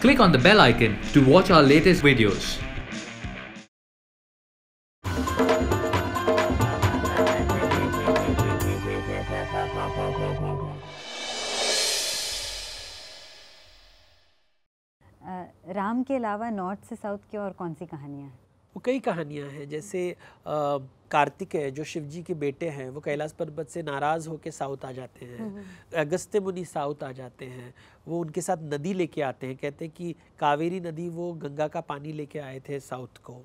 Click on the bell icon to watch our latest videos. Ram के अलावा north से south की और कौन सी कहानियाँ हैं वो कई कहानियाँ हैं जैसे कार्तिकेय जो शिव जी के बेटे हैं वो कैलाश पर्वत से नाराज़ होकर साउथ आ जाते हैं हम्म, हम्म। अगस्त्य मुनि साउथ आ जाते हैं वो उनके साथ नदी लेके आते हैं कहते हैं कि कावेरी नदी वो गंगा का पानी लेके आए थे साउथ को।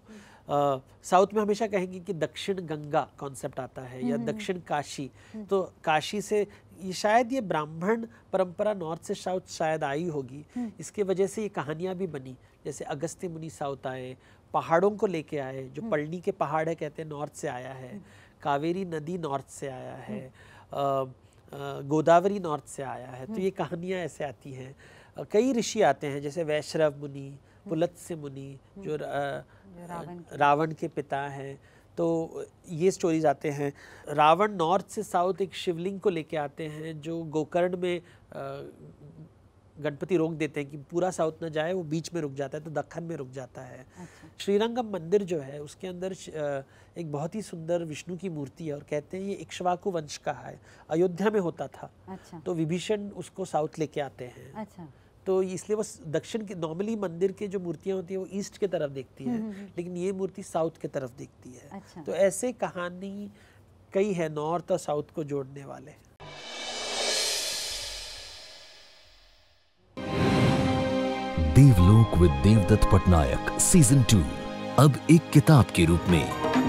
साउथ में हमेशा कहेंगे कि दक्षिण गंगा कॉन्सेप्ट आता है या हम्म, दक्षिण काशी तो काशी से ये शायद ये ब्राह्मण परंपरा नॉर्थ से साउथ शायद आई होगी। इसके वजह से ये कहानियाँ भी बनी। जैसे अगस्त्य मुनि साउथ आए पहाड़ों को लेके आए जो हम्म। पलनी के पहाड़ है कहते हैं नॉर्थ से आया है। हम्म। कावेरी नदी नॉर्थ से आया है। हम्म। गोदावरी नॉर्थ से आया है। तो ये कहानियाँ ऐसे आती हैं। कई ऋषि आते हैं जैसे वैश्रव मुनि पुलत्स्य मुनि जो रावण के पिता हैं। तो ये स्टोरीज आते हैं रावण नॉर्थ से साउथ एक शिवलिंग को लेके आते हैं जो गोकर्ण में गणपति रोक देते हैं कि पूरा साउथ ना जाए वो बीच में रुक जाता है तो दखन में रुक जाता है अच्छा। श्रीरंगम मंदिर जो है उसके अंदर एक बहुत ही सुंदर विष्णु की मूर्ति है और कहते हैं ये इक्ष्वाकु वंश का है अयोध्या में होता था अच्छा। तो विभीषण उसको साउथ लेके आते हैं अच्छा। तो इसलिए वो दक्षिण के नॉर्मली मंदिर के जो मूर्तियाँ होती है वो ईस्ट की तरफ़ देखती है। हम्म, हम्म, हम्म। लेकिन ये मूर्ति साउथ की तरफ़ देखती है। अच्छा। तो ऐसे कहानी कई है नॉर्थ और साउथ को जोड़ने वाले। Devlok with Devdutt Pattanaik season two. अब एक किताब के रूप में।